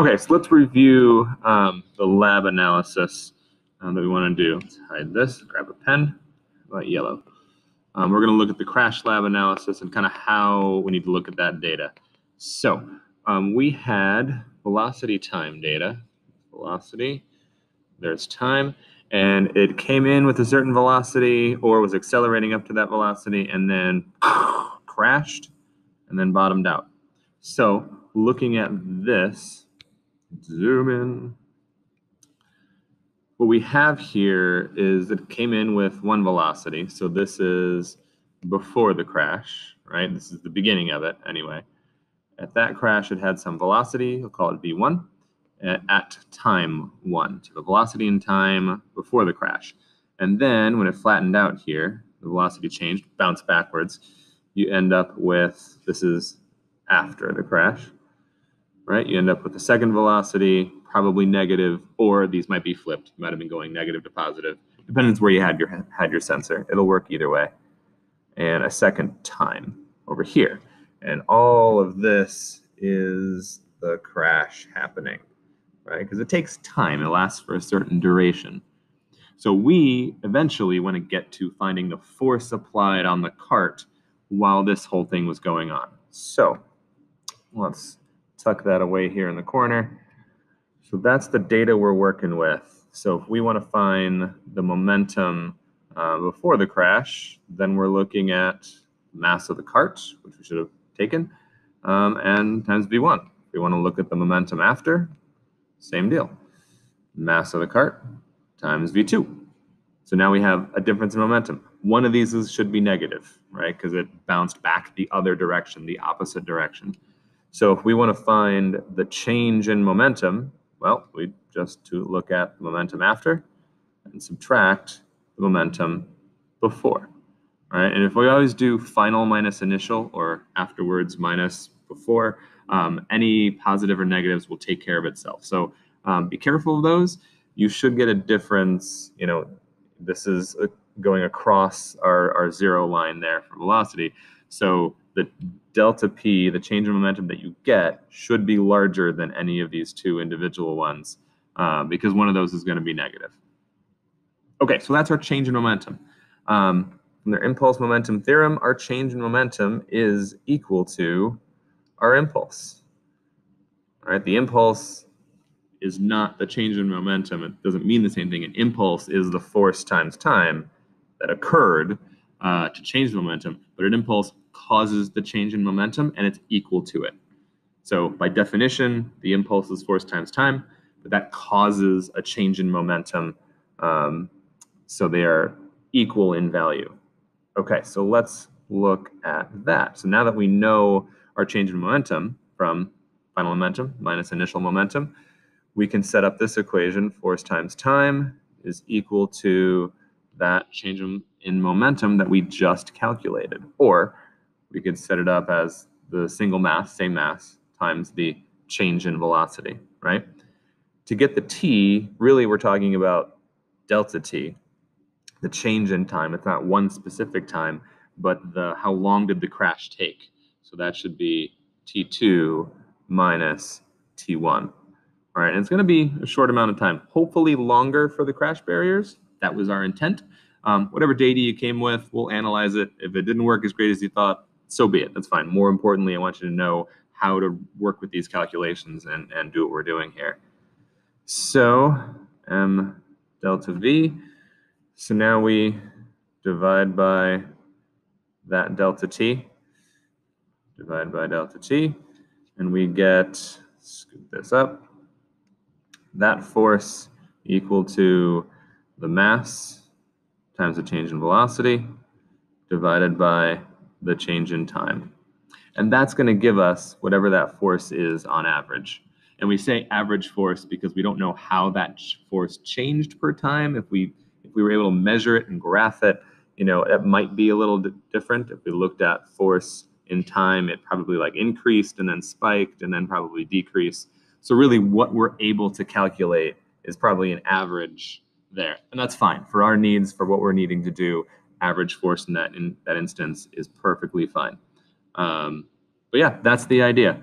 Okay, so let's review um, the lab analysis um, that we want to do. Let's hide this, grab a pen, light yellow. Um, we're going to look at the crash lab analysis and kind of how we need to look at that data. So um, we had velocity time data, velocity, there's time, and it came in with a certain velocity or was accelerating up to that velocity and then crashed and then bottomed out. So looking at this, zoom in. What we have here is it came in with one velocity. So this is before the crash, right? This is the beginning of it anyway. At that crash, it had some velocity. We'll call it v1 eh, at time one. So the velocity in time before the crash. And then when it flattened out here, the velocity changed, bounced backwards. You end up with, this is after the crash, right? You end up with the second velocity, probably negative, or these might be flipped. You might have been going negative to positive, depending on where you had your had your sensor. It'll work either way. And a second time over here. And all of this is the crash happening, right? Because it takes time. It lasts for a certain duration. So we eventually want to get to finding the force applied on the cart while this whole thing was going on. So let's tuck that away here in the corner. So that's the data we're working with. So if we want to find the momentum uh, before the crash, then we're looking at mass of the cart, which we should have taken, um, and times v1. If we want to look at the momentum after, same deal. Mass of the cart times v2. So now we have a difference in momentum. One of these is, should be negative, right? Because it bounced back the other direction, the opposite direction. So if we want to find the change in momentum, well, we just to look at momentum after and subtract the momentum before, right? And if we always do final minus initial or afterwards minus before, um, any positive or negatives will take care of itself. So um, be careful of those. You should get a difference, you know, this is uh, going across our, our zero line there for velocity. So the delta p, the change in momentum that you get, should be larger than any of these two individual ones uh, because one of those is going to be negative. Okay, so that's our change in momentum. Um, from their impulse momentum theorem, our change in momentum is equal to our impulse. All right, the impulse is not the change in momentum. It doesn't mean the same thing. An impulse is the force times time that occurred uh, to change the momentum, but an impulse causes the change in momentum and it's equal to it. So by definition, the impulse is force times time, but that causes a change in momentum. Um, so they are equal in value. Okay, so let's look at that. So now that we know our change in momentum from final momentum minus initial momentum, we can set up this equation, force times time is equal to that change in momentum that we just calculated. Or we could set it up as the single mass, same mass, times the change in velocity, right? To get the t, really we're talking about delta t, the change in time. It's not one specific time, but the how long did the crash take? So that should be t2 minus t1. All right, and it's going to be a short amount of time, hopefully longer for the crash barriers. That was our intent. Um, whatever data you came with, we'll analyze it. If it didn't work as great as you thought, so be it. That's fine. More importantly, I want you to know how to work with these calculations and, and do what we're doing here. So m delta v. So now we divide by that delta t, divide by delta t, and we get, scoop this up, that force equal to the mass times the change in velocity divided by the change in time. And that's going to give us whatever that force is on average. And we say average force because we don't know how that force changed per time. If we if we were able to measure it and graph it, you know, it might be a little different. If we looked at force in time, it probably like increased and then spiked and then probably decreased. So really what we're able to calculate is probably an average there. And that's fine for our needs, for what we're needing to do average force in that in that instance is perfectly fine. Um, but yeah, that's the idea.